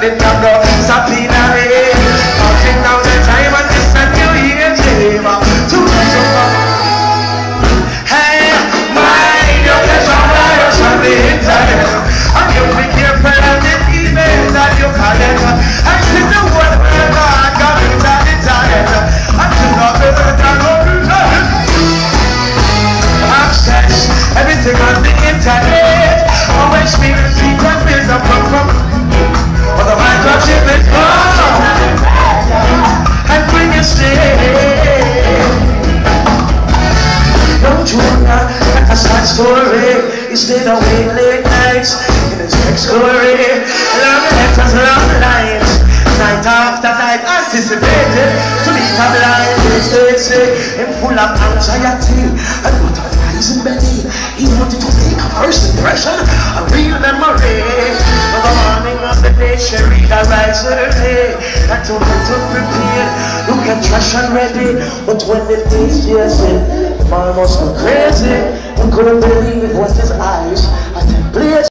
the jungle. You like a sad story? He stayed awake late nights in his sex story. Long letters, long lines. Night after night, anticipated to meet a blind mistake. Him full of anxiety and butterflies in belly. He wanted to make a first impression, a real memory. On the morning of the day, she read a rise early. And to prepared, look at trash and ready. But when the day she said, mom was so crazy. He couldn't believe it was his eyes. I said, please